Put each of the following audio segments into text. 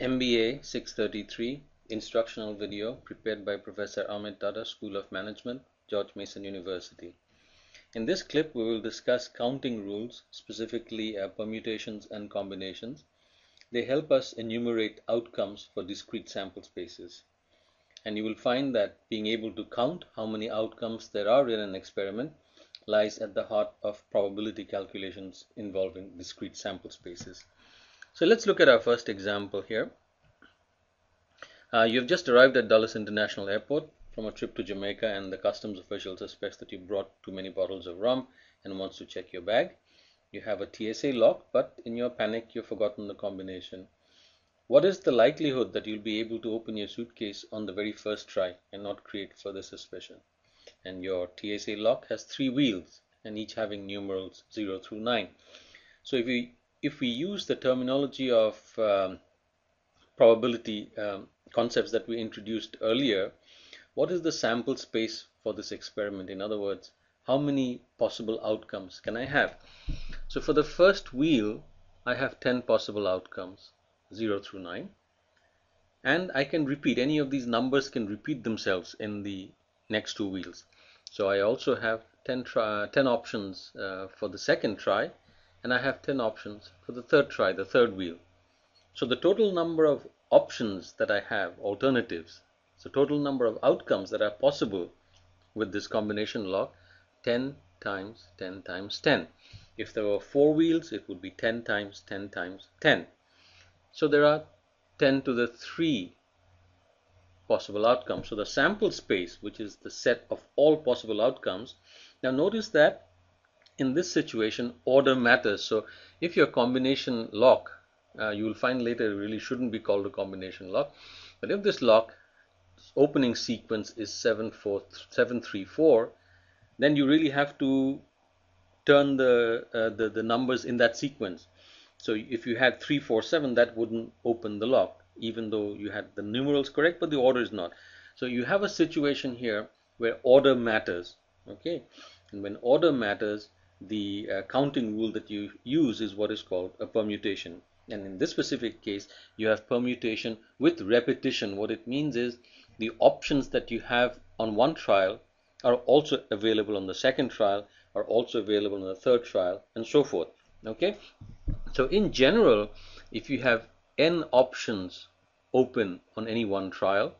MBA 633 instructional video prepared by Professor Amit Tata, School of Management, George Mason University. In this clip, we will discuss counting rules, specifically uh, permutations and combinations. They help us enumerate outcomes for discrete sample spaces. And you will find that being able to count how many outcomes there are in an experiment lies at the heart of probability calculations involving discrete sample spaces. So let's look at our first example here. Uh, you've just arrived at Dulles International Airport from a trip to Jamaica and the customs official suspects that you brought too many bottles of rum and wants to check your bag. You have a TSA lock, but in your panic, you've forgotten the combination. What is the likelihood that you'll be able to open your suitcase on the very first try and not create further suspicion? And your TSA lock has three wheels and each having numerals 0 through 9. So if we if we use the terminology of um, probability um, concepts that we introduced earlier, what is the sample space for this experiment? In other words, how many possible outcomes can I have? So for the first wheel, I have 10 possible outcomes, 0 through 9. And I can repeat, any of these numbers can repeat themselves in the next two wheels. So I also have 10, try, 10 options uh, for the second try, and I have 10 options for the third try, the third wheel. So the total number of options that I have, alternatives, so total number of outcomes that are possible with this combination lock, 10 times 10 times 10. If there were four wheels, it would be 10 times 10 times 10. So there are 10 to the 3 possible outcomes. So the sample space, which is the set of all possible outcomes, now notice that in this situation, order matters. So if your combination lock, uh, you will find later it really shouldn't be called a combination lock. But if this lock opening sequence is 734, then you really have to turn the, uh, the, the numbers in that sequence. So if you had 347, that wouldn't open the lock, even though you had the numerals correct, but the order is not. So you have a situation here where order matters. Okay, and when order matters, the uh, counting rule that you use is what is called a permutation. And in this specific case, you have permutation with repetition. What it means is the options that you have on one trial are also available on the second trial, are also available on the third trial, and so forth. Okay? So in general, if you have n options open on any one trial,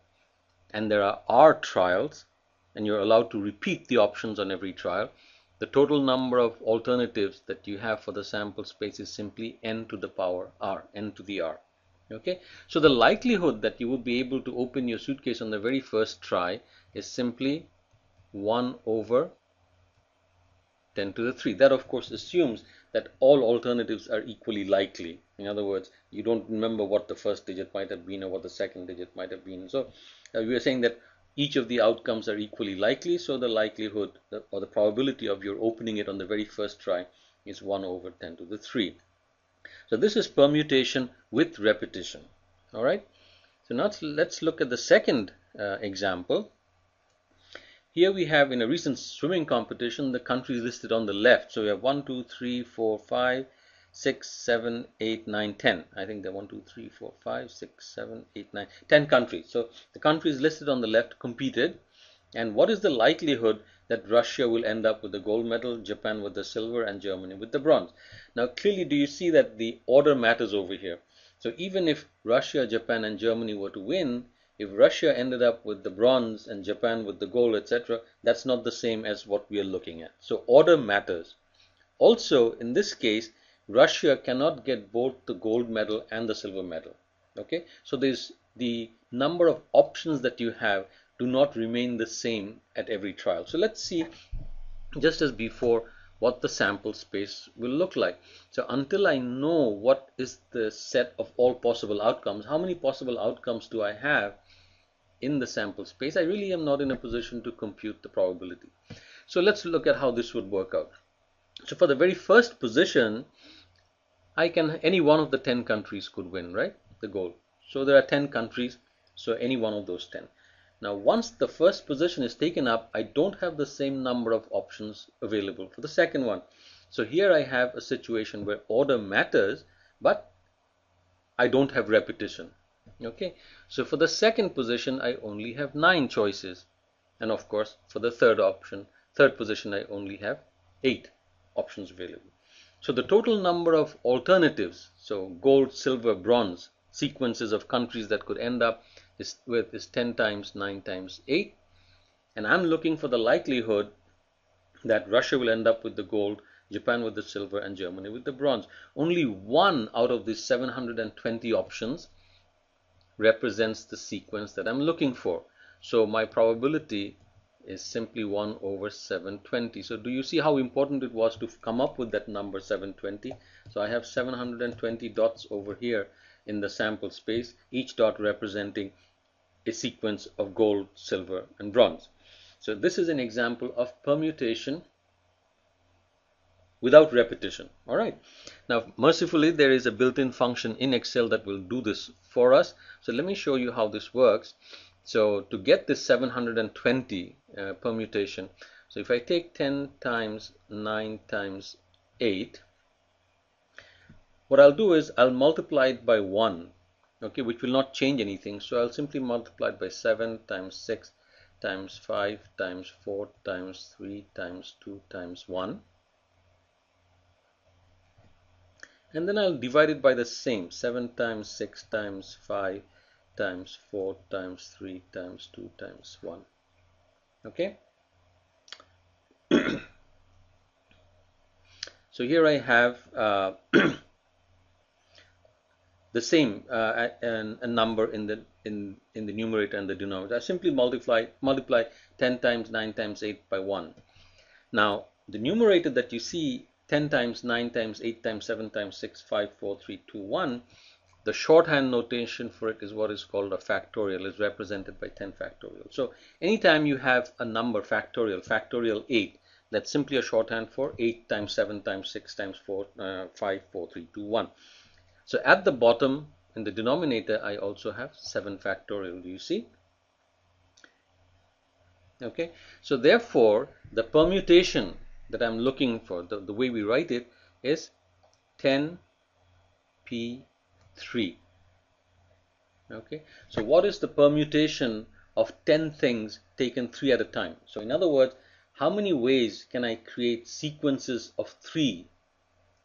and there are r trials, and you're allowed to repeat the options on every trial, the total number of alternatives that you have for the sample space is simply n to the power r, n to the r. Okay, so the likelihood that you would be able to open your suitcase on the very first try is simply 1 over 10 to the 3. That of course assumes that all alternatives are equally likely. In other words, you don't remember what the first digit might have been or what the second digit might have been. So uh, we are saying that each of the outcomes are equally likely, so the likelihood or the probability of your opening it on the very first try is 1 over 10 to the 3. So this is permutation with repetition. All right. So now let's look at the second uh, example. Here we have in a recent swimming competition the countries listed on the left. So we have 1, 2, 3, 4, 5, 6, 7, 8, 9, 10. I think there are 1, 2, 3, 4, 5, 6, 7, 8, 9, 10 countries. So the countries listed on the left competed. And what is the likelihood that Russia will end up with the gold medal, Japan with the silver, and Germany with the bronze? Now, clearly, do you see that the order matters over here? So even if Russia, Japan, and Germany were to win, if Russia ended up with the bronze and Japan with the gold, etc., that's not the same as what we are looking at. So order matters. Also, in this case, Russia cannot get both the gold medal and the silver medal. Okay, so there's the number of options that you have do not remain the same at every trial. So let's see, just as before, what the sample space will look like. So until I know what is the set of all possible outcomes, how many possible outcomes do I have in the sample space, I really am not in a position to compute the probability. So let's look at how this would work out. So for the very first position, I can any one of the 10 countries could win, right? The goal. So there are 10 countries, so any one of those 10. Now once the first position is taken up, I don't have the same number of options available for the second one. So here I have a situation where order matters, but I don't have repetition. okay so for the second position I only have nine choices and of course for the third option third position I only have eight options available so the total number of alternatives so gold silver bronze sequences of countries that could end up is with is 10 times 9 times 8 and I'm looking for the likelihood that Russia will end up with the gold Japan with the silver and Germany with the bronze only one out of these 720 options represents the sequence that I'm looking for. So my probability is simply 1 over 720. So do you see how important it was to come up with that number 720? So I have 720 dots over here in the sample space, each dot representing a sequence of gold, silver, and bronze. So this is an example of permutation without repetition. All right. Now, mercifully, there is a built-in function in Excel that will do this for us. So let me show you how this works. So to get this 720 uh, permutation, so if I take 10 times 9 times 8, what I'll do is I'll multiply it by 1, okay, which will not change anything. So I'll simply multiply it by 7 times 6 times 5 times 4 times 3 times 2 times 1 and then I'll divide it by the same 7 times 6 times 5 times 4 times 3 times 2 times 1 okay? So here I have uh, the same uh, a, a number in the in in the numerator and the denominator. I simply multiply multiply 10 times 9 times 8 by 1 now the numerator that you see 10 times 9 times 8 times 7 times 6 5 4 3 2 1 the shorthand notation for it is what is called a factorial is represented by 10 factorial. So anytime you have a number factorial factorial 8 that's simply a shorthand for 8 times 7 times 6 times 4 uh, 5 4 3 2 1 so at the bottom in the denominator I also have 7 factorial do you see? Okay so therefore the permutation that I'm looking for, the, the way we write it is 10p3. Okay, so what is the permutation of 10 things taken 3 at a time? So in other words, how many ways can I create sequences of 3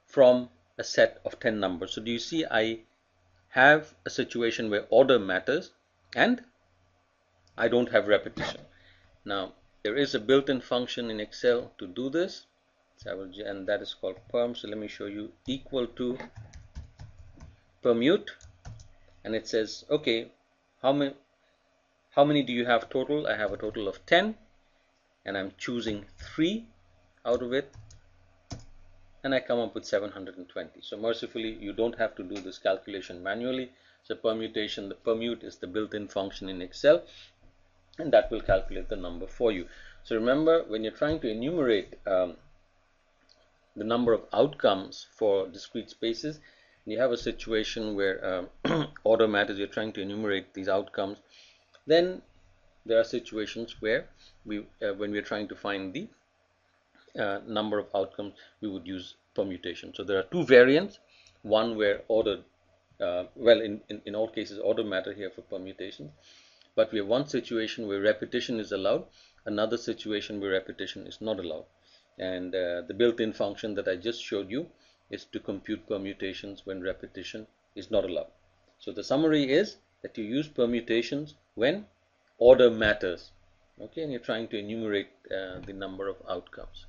from a set of 10 numbers? So do you see I have a situation where order matters and I don't have repetition. Now there is a built-in function in Excel to do this so will, and that is called perm so let me show you equal to permute and it says okay how many how many do you have total? I have a total of 10 and I'm choosing 3 out of it and I come up with 720 so mercifully you don't have to do this calculation manually. So permutation. The permute is the built-in function in Excel and that will calculate the number for you. So remember when you're trying to enumerate um, the number of outcomes for discrete spaces you have a situation where um, order matters you're trying to enumerate these outcomes then there are situations where we uh, when we're trying to find the uh, number of outcomes we would use permutation. So there are two variants. One where order uh, well in, in, in all cases order matter here for permutation but we have one situation where repetition is allowed, another situation where repetition is not allowed. And uh, the built-in function that I just showed you is to compute permutations when repetition is not allowed. So the summary is that you use permutations when order matters. Okay, and you're trying to enumerate uh, the number of outcomes.